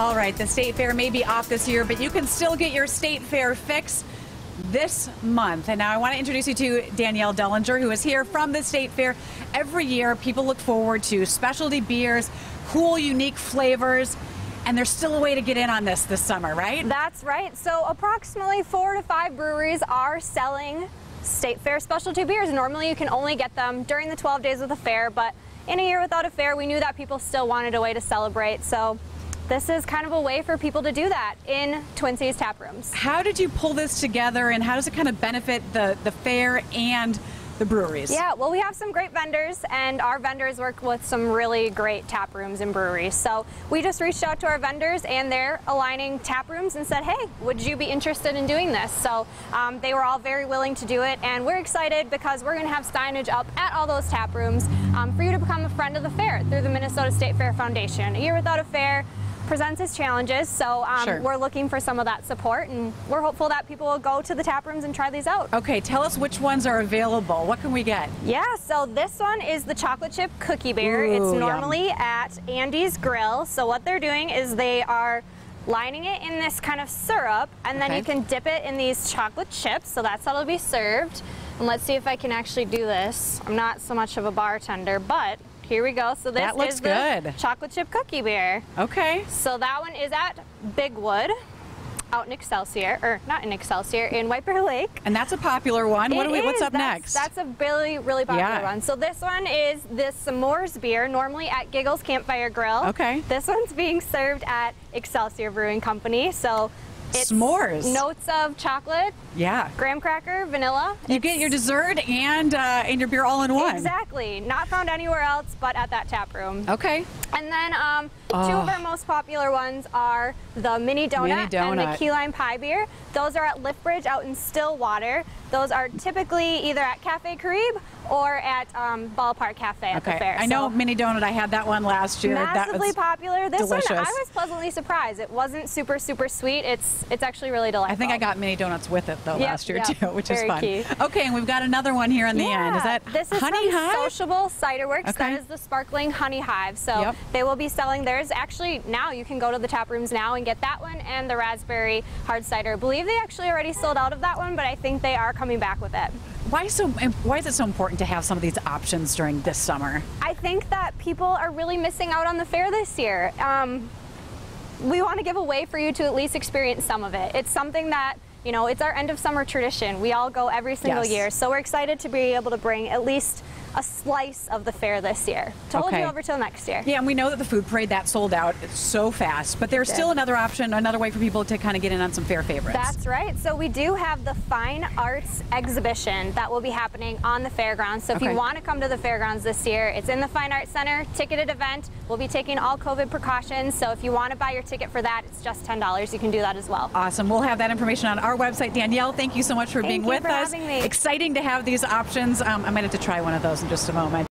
All right, the state fair may be off this year, but you can still get your state fair fix this month. And now I want to introduce you to Danielle Dullinger, who is here from the state fair. Every year, people look forward to specialty beers, cool, unique flavors. And there's still a way to get in on this this summer, right? That's right. So approximately four to five breweries are selling state fair specialty beers. Normally you can only get them during the 12 days of the fair, but in a year without a fair, we knew that people still wanted a way to celebrate. So this is kind of a way for people to do that in Twin Cities tap rooms. How did you pull this together and how does it kind of benefit the, the fair and the breweries? Yeah, well, we have some great vendors, and our vendors work with some really great tap rooms and breweries. So we just reached out to our vendors, and they're aligning tap rooms and said, hey, would you be interested in doing this? So um, they were all very willing to do it, and we're excited because we're going to have signage up at all those tap rooms um, for you to become a friend of the fair through the Minnesota State Fair Foundation. A year without a fair presents its challenges. So um, sure. we're looking for some of that support, and we're hopeful that people will go to the tap rooms and try these out. Okay, tell us which ones are available. What can we get? Yeah, so this one is the chocolate chip cookie bear. Ooh, it's normally yum. at Andy's Grill. So what they're doing is they are lining it in this kind of syrup, and then okay. you can dip it in these chocolate chips. So that's how it'll be served. And let's see if I can actually do this. I'm not so much of a bartender, but here we go. So this that looks is good. the chocolate chip cookie beer. Okay. So that one is at Bigwood out in Excelsior, or not in Excelsior, in White Bear Lake. And that's a popular one. What do we, what's up that's, next? That's a really, really popular Yeah. one. So this one is this s'mores beer, normally at Giggles Campfire Grill. Okay. This one's being served at Excelsior Brewing Company. So it's S'mores. notes of chocolate, yeah. graham cracker, vanilla. You get your dessert and uh, and your beer all in one. Exactly. Not found anywhere else but at that tap room. Okay. And then um, two Oh. of our most popular ones are the mini donut, Mini and the key lime pie beer. Those are at Liftbridge out in Stillwater. Those are typically either at Cafe Carib or at um, Ballpark Cafe at Okay. the fair. I know So, mini donut. I had that one last year. that massively popular. This delicious. one I was pleasantly surprised. It wasn't super super sweet. It's it's actually really delightful. I think I got mini donuts with it though Yep, last year yep. too, which is Very fun. key. Okay, and we've got another one here in the end. Is that this is Honey from Hive? Sociable Cider Works. Okay. That is the sparkling honey hive. So Yep. They will be selling theirs. Actually, now you can go to the tap rooms now and get that one and the raspberry hard cider. I believe they actually already sold out of that one, but I think they are coming back with it. Why so? Why is it so important to have some of these options during this summer? I think that people are really missing out on the fair this year. Um, we want to give a way for you to at least experience some of it. It's something that you know, it's our end of summer tradition. We all go every single Yes. year, so we're excited to be able to bring at least a slice of the fair this year to hold Okay. you over till next year. Yeah, and we know that the food parade that sold out so fast, but there's still another option, another way for people to kind of get in on some fair favorites. That's right. So we do have the Fine Arts exhibition that will be happening on the fairgrounds. So if Okay. you want to come to the fairgrounds this year, it's in the Fine Arts Center, ticketed event. We'll be taking all COVID precautions. So if you want to buy your ticket for that, it's just $10. You can do that as well. Awesome. We'll have that information on our website. Danielle, thank you so much for Thank being you with for us. having me. Exciting to have these options. Um, I might have to try one of those in just a moment.